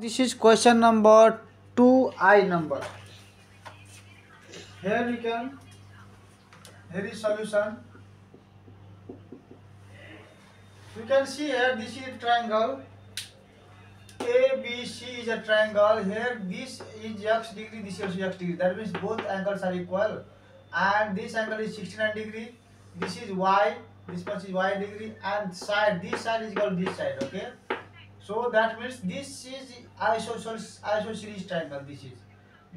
This is question number 2i number. Here we can, here is solution. You can see here this is triangle. ABC is a triangle. Here this is x degree, this is x degree. That means both angles are equal. And this angle is 69 degree. This is y. This much is y degree. And side, this side is equal to this side. Okay. So that means this is isosceles triangle. This is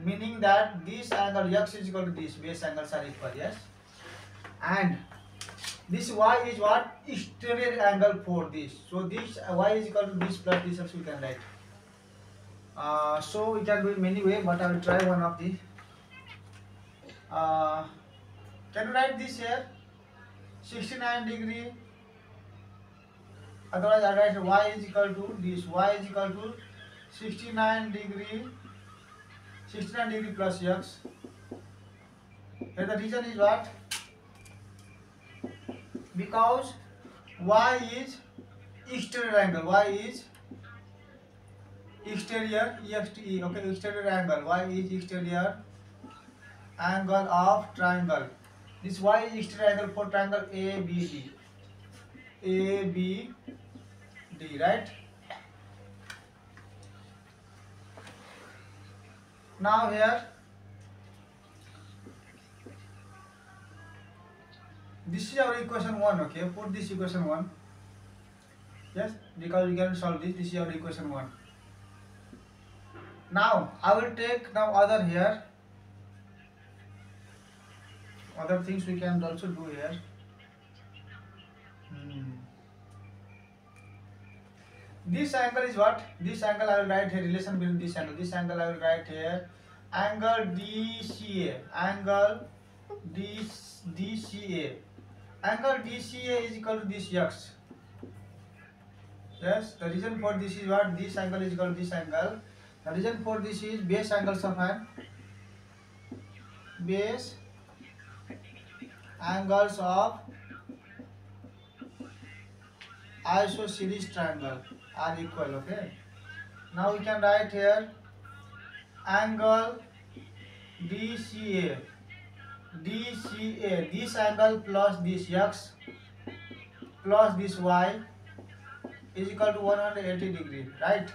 meaning that this angle x is equal to this base angles are equal. Yes. And this y is what exterior angle for this. So this y is equal to this plus this also we can write. Uh, so we can do it many way, but I will try one of the. Uh, can you write this here? 69 degree otherwise I write y is equal to this y is equal to 69 degree 69 degree plus x here the reason is what because y is exterior angle y is exterior ext okay exterior angle y is exterior angle of triangle this y is exterior angle for triangle abd right? Now here this is our equation 1 okay? Put this equation 1 yes because we can solve this. This is our equation 1 now i will take now other here. Other things we can also do here. Hmm. This angle is what this angle i will write here relation between this angle this angle i will write here angle dca angle D, dca angle dca is equal to this x yes the reason for this is what this angle is equal to this angle the reason for this is base angles of an base angles of isosceles triangle are equal okay now we can write here angle DCA DCA this angle plus this x plus this y is equal to 180 degree right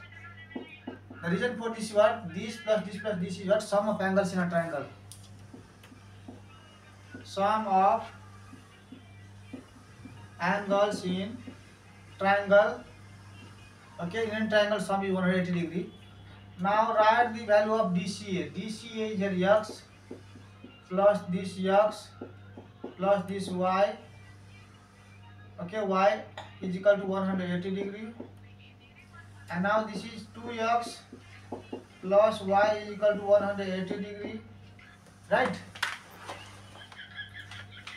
the reason for this what this plus this plus this is what sum of angles in a triangle sum of angles in triangle okay in triangle sum is 180 degree now write the value of dca dca is here x plus this x plus this y okay y is equal to 180 degree and now this is 2x plus y is equal to 180 degree right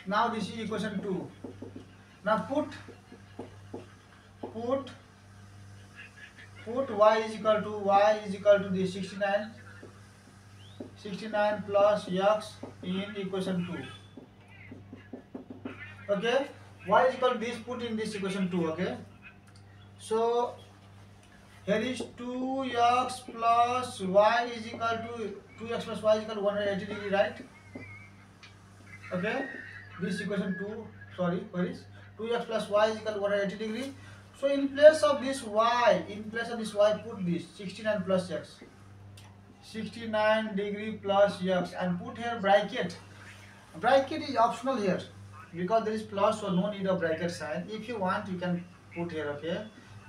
now this is equation 2 now put put put y is equal to y is equal to the 69 69 plus x in equation 2 okay y is equal to this put in this equation 2 okay so here is 2x plus y is equal to 2x plus y is equal to 180 degree right okay this equation 2 sorry where is 2x plus y is equal to 180 degree so in place of this y in place of this y put this 69 plus x 69 degree plus x and put here bracket bracket is optional here because there is plus so no need of bracket sign if you want you can put here okay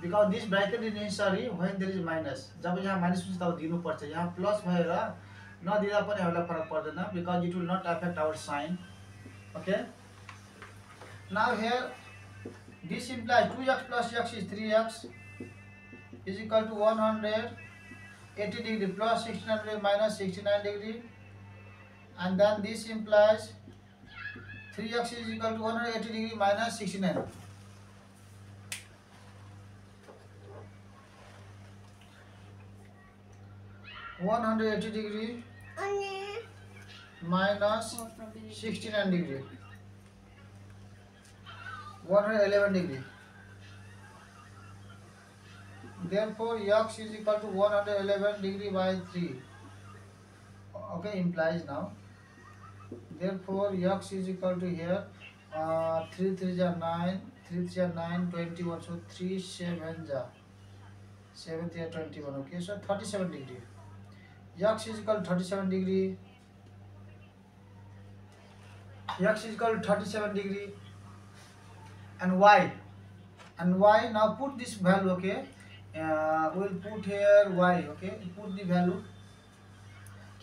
because this bracket is necessary when there is minus जब यहाँ minus हुन्छ तब दिनुपर्छ यहाँ plus भएर नदिँदा पनि हामीलाई फरक पर्दैन because it will not affect our sign okay now here this implies 2x plus x is 3x is equal to 180 degree plus 69 degree minus 69 degree. And then this implies 3x is equal to 180 degree minus 69 180 degree minus 69 degree 111 degree therefore x is equal to 111 degree by 3 okay implies now therefore x is equal to here uh, 3 3 are 9 3 3 are 9 21 so 3 7 ja 7 3 are 21 okay so 37 degree x is equal to 37 degree x is equal to 37 degree and y and y now put this value okay uh, we'll put here y okay put the value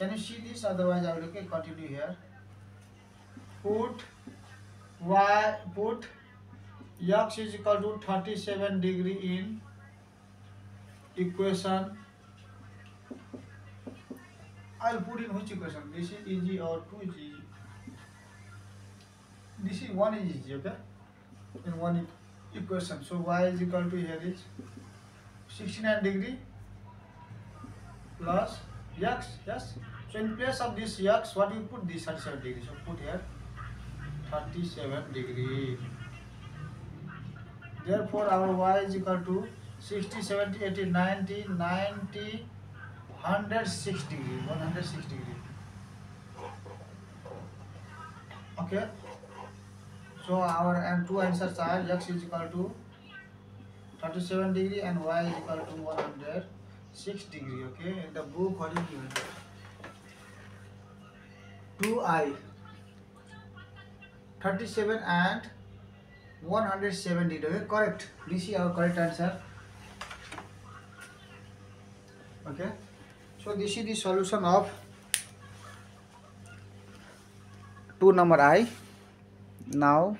can you see this otherwise i will okay continue here put y put x is equal to 37 degree in equation i'll put in which equation this is easy or 2 is easy this is 1 is easy okay in one e- equation so y is equal to here is 69 degree plus x yes so in place of this x what you put this 37 degree so put here 37 degree therefore our y is equal to 60 70 80 90 90 106 degree 106 degree okay so our and two answers are x is equal to 37 degree and y is equal to 106 degree okay in the book what is given 2i 37 and 107 degree okay correct this is our correct answer okay so this is the solution of 2 number i now